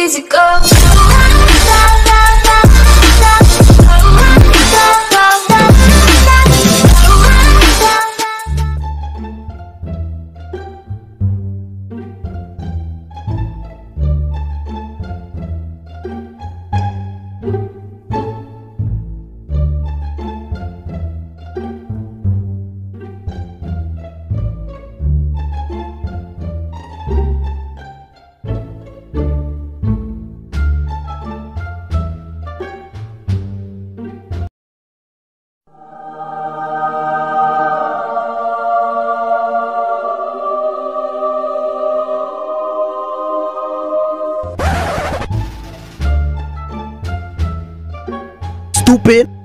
easy go. Oh. Stupid.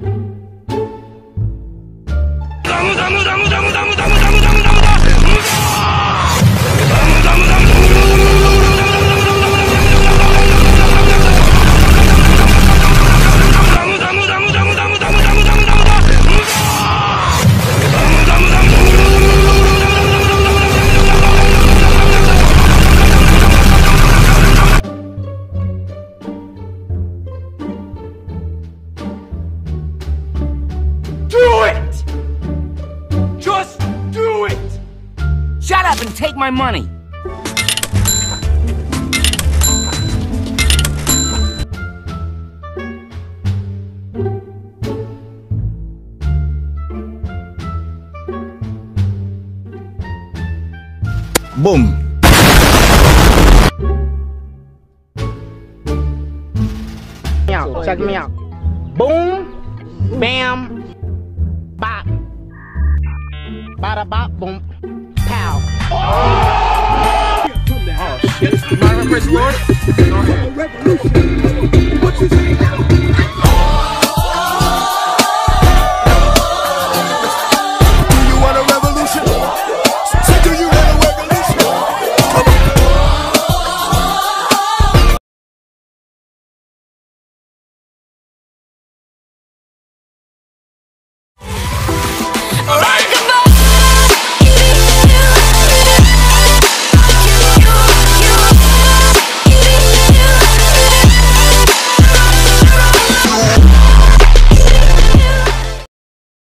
Shut up and take my money! Boom. Check me out. Boom, bam, bop. Bada bop, boom, now.